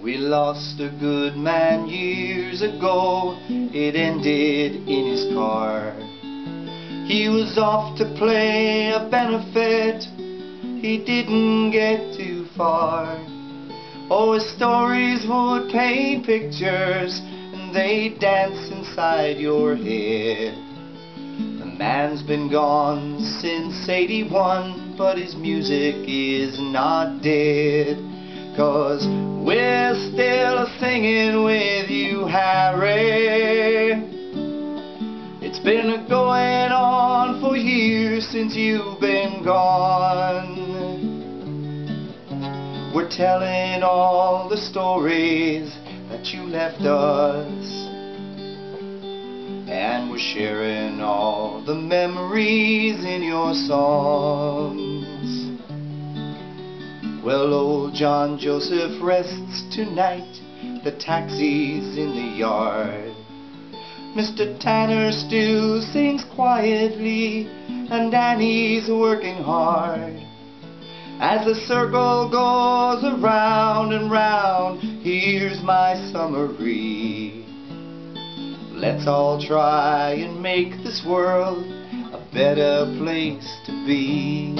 We lost a good man years ago, it ended in his car. He was off to play a benefit, he didn't get too far. Oh, his stories would paint pictures, and they dance inside your head. The man's been gone since 81, but his music is not dead. Cause we're still singing with you, Harry. It's been going on for years since you've been gone. We're telling all the stories that you left us. And we're sharing all the memories in your songs. Well, old John Joseph rests tonight, the taxi's in the yard. Mr. Tanner still sings quietly, and Annie's working hard. As the circle goes around and round, here's my summary. Let's all try and make this world a better place to be.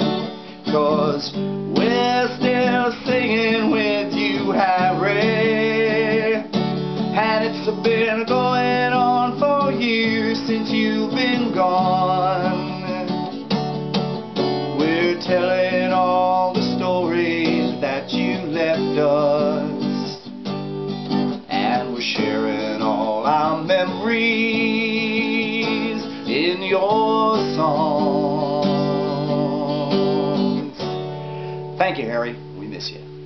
Cause we're still singing with you, Harry. And it's been going on for years since you've been gone. We're telling all the stories that you left us. And we're sharing all our memories in your song. Thank you, Harry. We miss you.